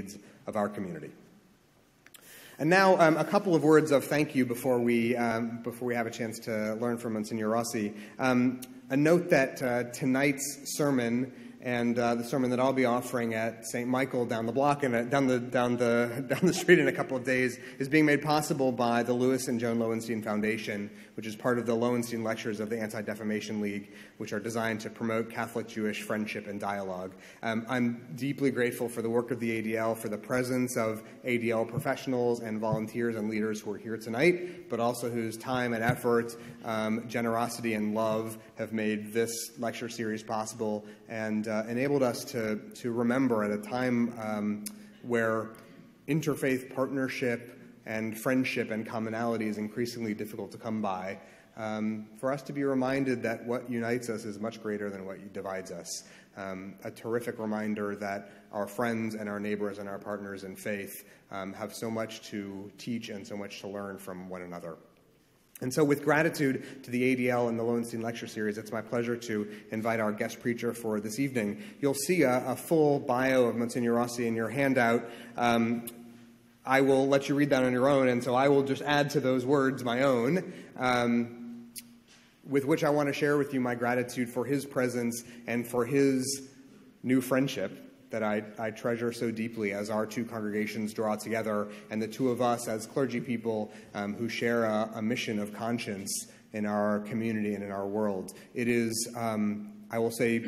needs of our community. And now, um, a couple of words of thank you before we, um, before we have a chance to learn from Monsignor Rossi. Um, a note that uh, tonight's sermon and uh, the sermon that I'll be offering at St. Michael down the block and down the down the down the street in a couple of days is being made possible by the Lewis and Joan Lowenstein Foundation, which is part of the Lowenstein Lectures of the Anti-Defamation League, which are designed to promote Catholic-Jewish friendship and dialogue. Um, I'm deeply grateful for the work of the ADL, for the presence of ADL professionals and volunteers and leaders who are here tonight, but also whose time and effort, um, generosity and love have made this lecture series possible and uh, enabled us to, to remember at a time um, where interfaith partnership and friendship and commonality is increasingly difficult to come by, um, for us to be reminded that what unites us is much greater than what divides us. Um, a terrific reminder that our friends and our neighbors and our partners in faith um, have so much to teach and so much to learn from one another. And so, with gratitude to the ADL and the Lowenstein Lecture Series, it's my pleasure to invite our guest preacher for this evening. You'll see a, a full bio of Monsignor Rossi in your handout. Um, I will let you read that on your own, and so I will just add to those words my own, um, with which I want to share with you my gratitude for his presence and for his new friendship that I, I, treasure so deeply as our two congregations draw together, and the two of us as clergy people um, who share a, a, mission of conscience in our community and in our world. It is, um, I will say,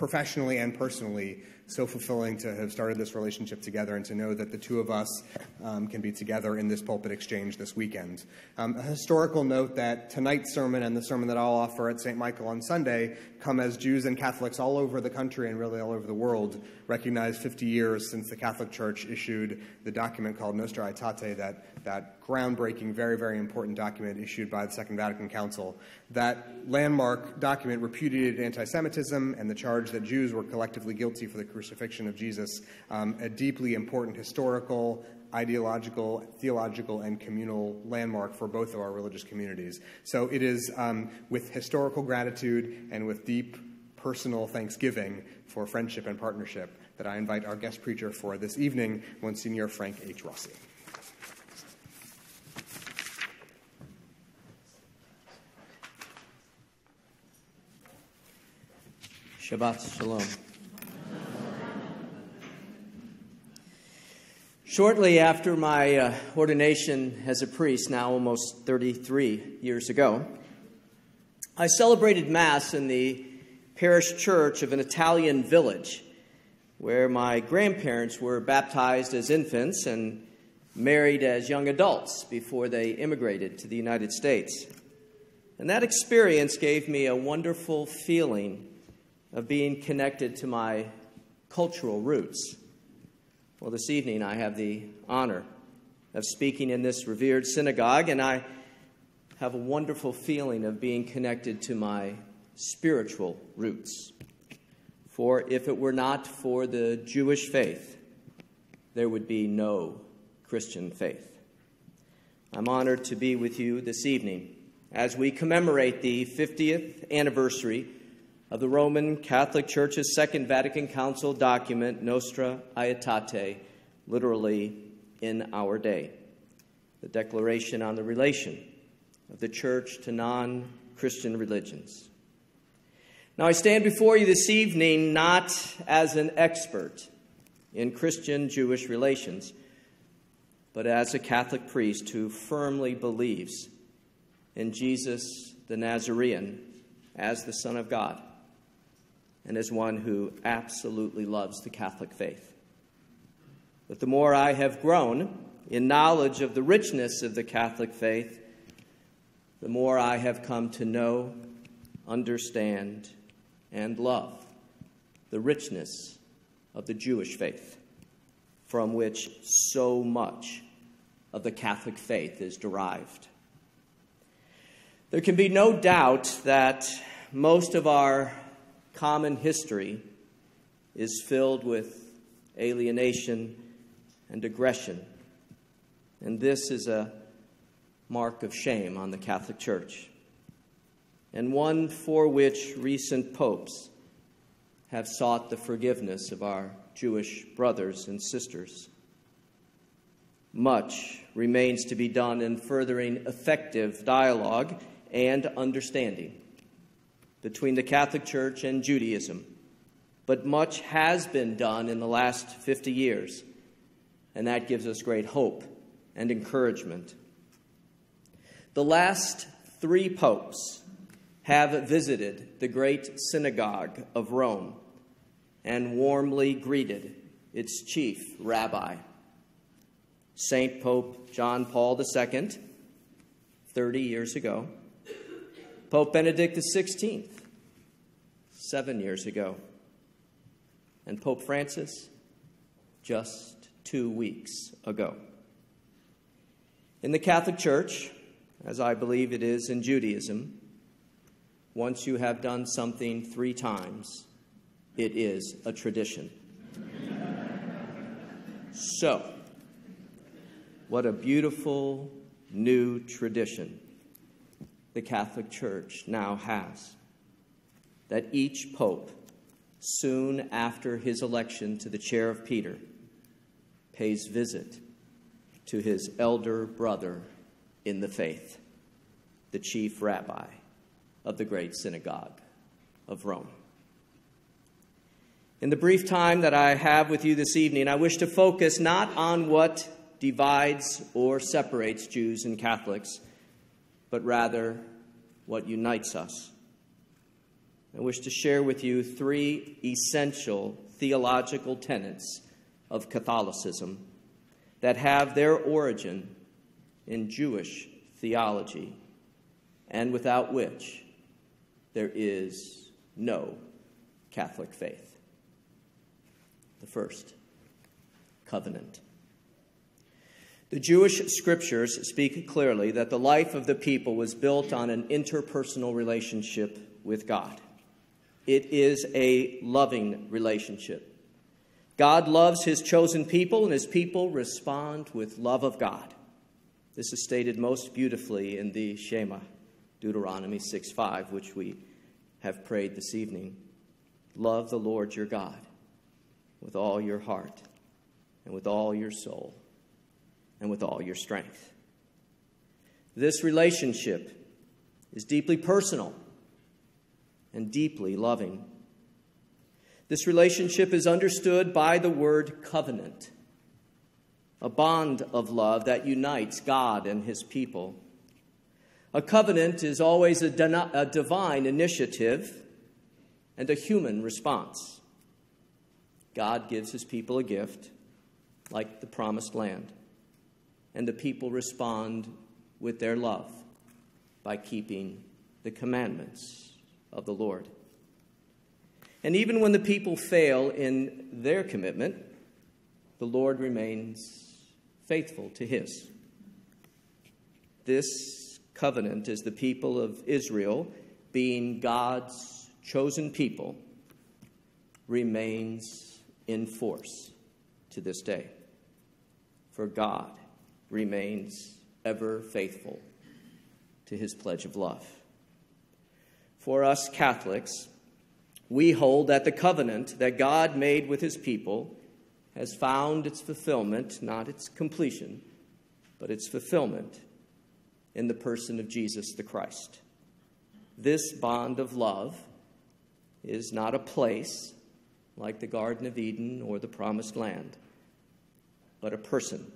professionally and personally, so fulfilling to have started this relationship together and to know that the two of us um, can be together in this pulpit exchange this weekend. Um, a historical note that tonight's sermon and the sermon that I'll offer at St. Michael on Sunday come as Jews and Catholics all over the country and really all over the world recognize 50 years since the Catholic Church issued the document called Nostra Aetate, that, that groundbreaking, very, very important document issued by the Second Vatican Council. That landmark document repudiated anti Semitism and the charge that Jews were collectively guilty for the crucifixion of Jesus, um, a deeply important historical, ideological, theological, and communal landmark for both of our religious communities. So it is um, with historical gratitude and with deep personal thanksgiving for friendship and partnership that I invite our guest preacher for this evening, Monsignor Frank H. Rossi. Shabbat Shalom. Shortly after my uh, ordination as a priest, now almost 33 years ago, I celebrated Mass in the parish church of an Italian village where my grandparents were baptized as infants and married as young adults before they immigrated to the United States. And that experience gave me a wonderful feeling of being connected to my cultural roots. Well, this evening I have the honor of speaking in this revered synagogue, and I have a wonderful feeling of being connected to my spiritual roots. For if it were not for the Jewish faith, there would be no Christian faith. I'm honored to be with you this evening as we commemorate the 50th anniversary of the Roman Catholic Church's Second Vatican Council document, Nostra Aetate, literally in our day, the declaration on the relation of the Church to non Christian religions. Now, I stand before you this evening not as an expert in Christian Jewish relations, but as a Catholic priest who firmly believes in Jesus the Nazarene as the Son of God and as one who absolutely loves the Catholic faith. But the more I have grown in knowledge of the richness of the Catholic faith, the more I have come to know, understand, and love the richness of the Jewish faith, from which so much of the Catholic faith is derived. There can be no doubt that most of our common history is filled with alienation and aggression. And this is a mark of shame on the Catholic Church, and one for which recent popes have sought the forgiveness of our Jewish brothers and sisters. Much remains to be done in furthering effective dialogue and understanding between the Catholic Church and Judaism. But much has been done in the last 50 years, and that gives us great hope and encouragement. The last three popes have visited the great synagogue of Rome and warmly greeted its chief rabbi. Saint Pope John Paul II, 30 years ago, Pope Benedict XVI, seven years ago, and Pope Francis, just two weeks ago. In the Catholic Church, as I believe it is in Judaism, once you have done something three times, it is a tradition. so, what a beautiful new tradition the Catholic Church now has that each pope, soon after his election to the chair of Peter, pays visit to his elder brother in the faith, the chief rabbi of the great synagogue of Rome. In the brief time that I have with you this evening, I wish to focus not on what divides or separates Jews and Catholics, but rather what unites us. I wish to share with you three essential theological tenets of Catholicism that have their origin in Jewish theology and without which there is no Catholic faith. The first, covenant. The Jewish scriptures speak clearly that the life of the people was built on an interpersonal relationship with God. It is a loving relationship. God loves his chosen people, and his people respond with love of God. This is stated most beautifully in the Shema, Deuteronomy 6 5, which we have prayed this evening. Love the Lord your God with all your heart, and with all your soul, and with all your strength. This relationship is deeply personal and deeply loving. This relationship is understood by the word covenant, a bond of love that unites God and his people. A covenant is always a, divine initiative and a human response. God gives his people a gift, like the promised land, and the people respond with their love by keeping the commandments of the Lord. And even when the people fail in their commitment, the Lord remains faithful to his. This covenant is the people of Israel, being God's chosen people, remains in force to this day. For God remains ever faithful to his pledge of love. For us Catholics, we hold that the covenant that God made with his people has found its fulfillment, not its completion, but its fulfillment in the person of Jesus the Christ. This bond of love is not a place like the Garden of Eden or the Promised Land, but a person.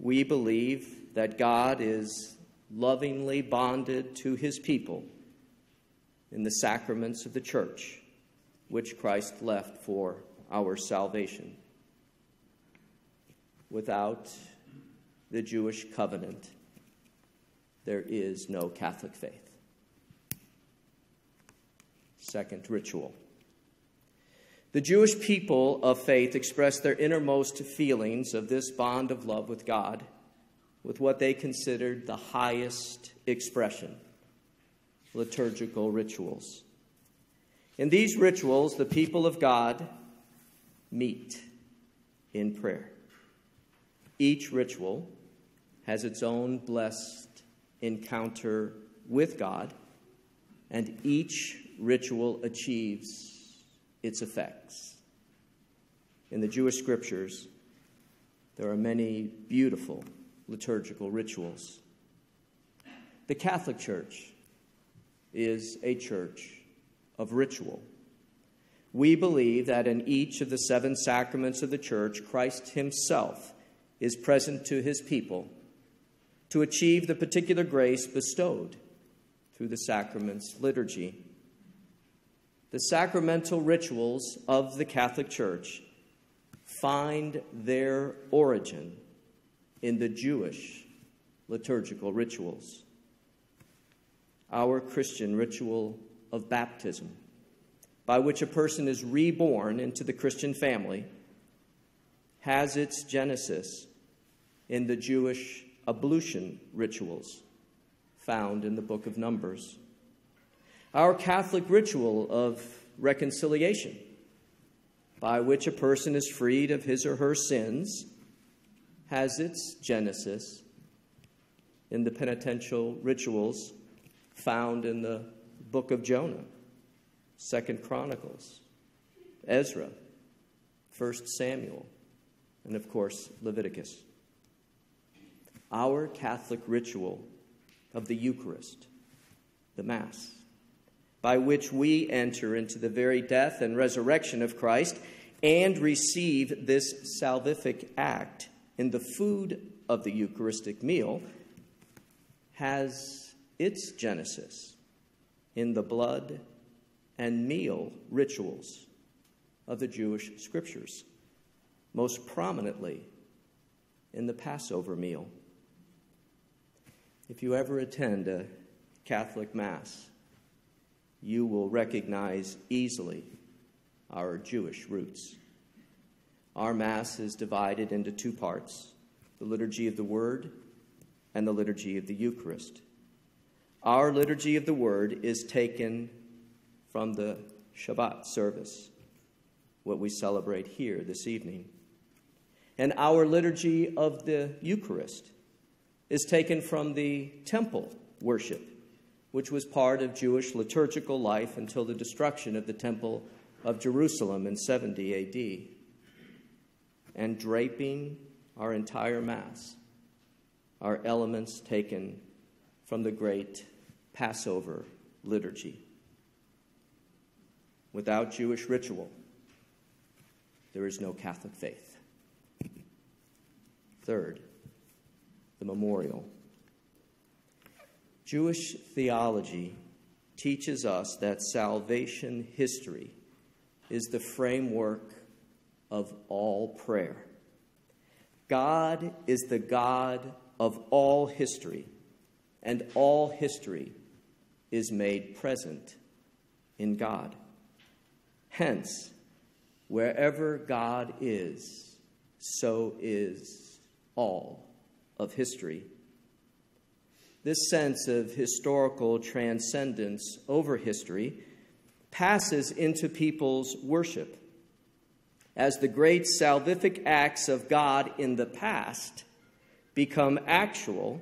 We believe that God is lovingly bonded to his people in the sacraments of the church, which Christ left for our salvation. Without the Jewish covenant, there is no Catholic faith. Second, ritual. The Jewish people of faith express their innermost feelings of this bond of love with God with what they considered the highest expression liturgical rituals. In these rituals, the people of God meet in prayer. Each ritual has its own blessed encounter with God, and each ritual achieves its effects. in the Jewish scriptures, there are many beautiful liturgical rituals. The Catholic Church is a church of ritual. We believe that in each of the seven sacraments of the church, Christ Himself is present to His people to achieve the particular grace bestowed through the sacrament's liturgy. The sacramental rituals of the Catholic Church find their origin in the Jewish liturgical rituals. Our Christian ritual of baptism, by which a person is reborn into the Christian family, has its genesis in the Jewish ablution rituals found in the book of Numbers. Our Catholic ritual of reconciliation, by which a person is freed of his or her sins, has its genesis in the penitential rituals found in the book of Jonah, Second Chronicles, Ezra, First Samuel, and of course, Leviticus. Our Catholic ritual of the Eucharist, the Mass, by which we enter into the very death and resurrection of Christ and receive this salvific act in the food of the Eucharistic meal, has its genesis in the blood and meal rituals of the Jewish scriptures, most prominently in the Passover meal. If you ever attend a Catholic Mass, you will recognize easily our Jewish roots. Our Mass is divided into two parts the liturgy of the Word and the liturgy of the Eucharist. Our liturgy of the Word is taken from the Shabbat service, what we celebrate here this evening. And our liturgy of the Eucharist is taken from the temple worship, which was part of Jewish liturgical life until the destruction of the temple of Jerusalem in 70 AD. And draping our entire Mass are elements taken from the great Passover liturgy. Without Jewish ritual, there is no Catholic faith. Third, the memorial. Jewish theology teaches us that salvation history is the framework of all prayer. God is the God of all history, and all history is made present in God. Hence, wherever God is, so is all of history. This sense of historical transcendence over history passes into people's worship as the great salvific acts of God in the past become actual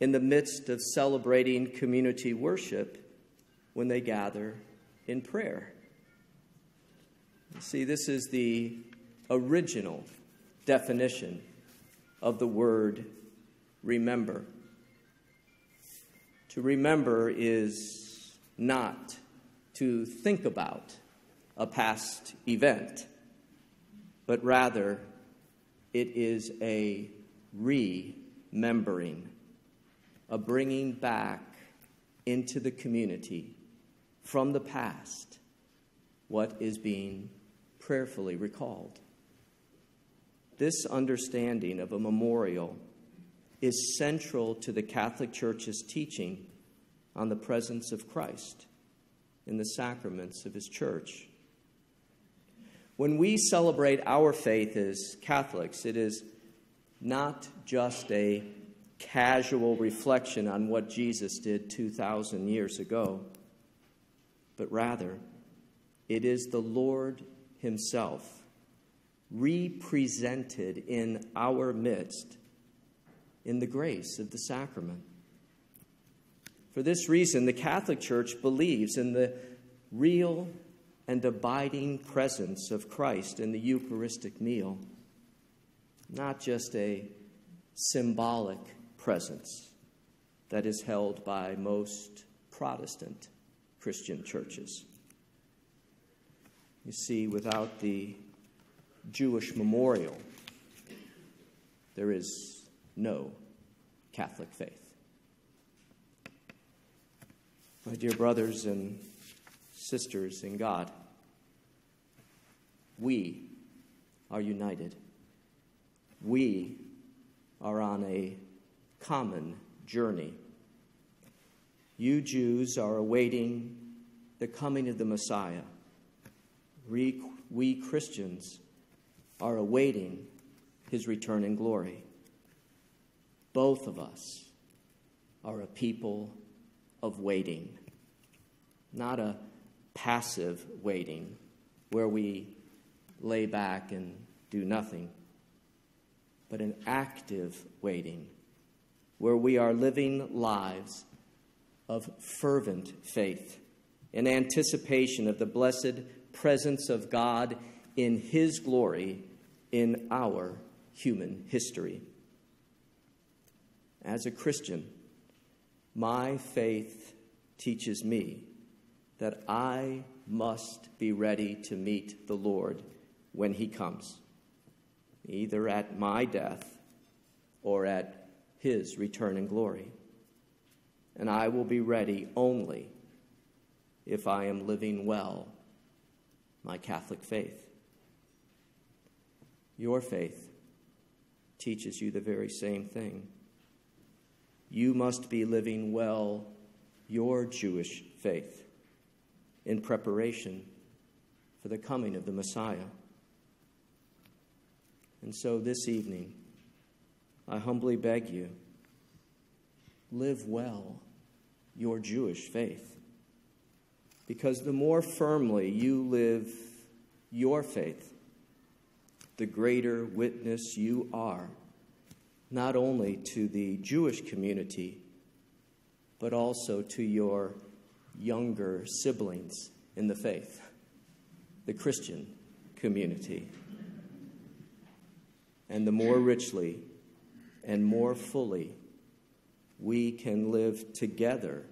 in the midst of celebrating community worship when they gather in prayer. See, this is the original definition of the word remember. To remember is not to think about a past event, but rather it is a remembering, a bringing back into the community from the past what is being prayerfully recalled. This understanding of a memorial is central to the Catholic Church's teaching on the presence of Christ in the sacraments of His church. When we celebrate our faith as Catholics, it is not just a casual reflection on what Jesus did 2,000 years ago, but rather, it is the Lord Himself represented in our midst in the grace of the sacrament. For this reason, the Catholic Church believes in the real and abiding presence of Christ in the Eucharistic meal, not just a symbolic presence that is held by most Protestant Christian churches. You see, without the Jewish memorial, there is no Catholic faith. My dear brothers and sisters in God, we are united. We are on a common journey. You Jews are awaiting the coming of the Messiah. We, Christians are awaiting his return in glory. Both of us are a people of waiting, not a passive waiting where we lay back and do nothing, but an active waiting where we are living lives of fervent faith in anticipation of the blessed presence of God in His glory in our human history. As a Christian, my faith teaches me that I must be ready to meet the Lord when He comes, either at my death or at His return in glory. And I will be ready only if I am living well my Catholic faith. Your faith teaches you the very same thing you must be living well your Jewish faith in preparation for the coming of the Messiah. And so this evening, I humbly beg you live well your Jewish faith. Because the more firmly you live your faith, the greater witness you are not only to the Jewish community, but also to your younger siblings in the faith, the Christian community. And the more richly and more fully we can live together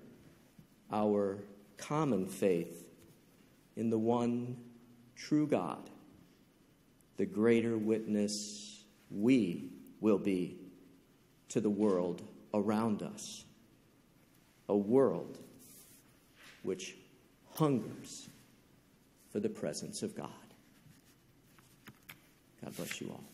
our common faith in the one true God, the greater witness we will be to the world around us. A world which hungers for the presence of God. God bless you all.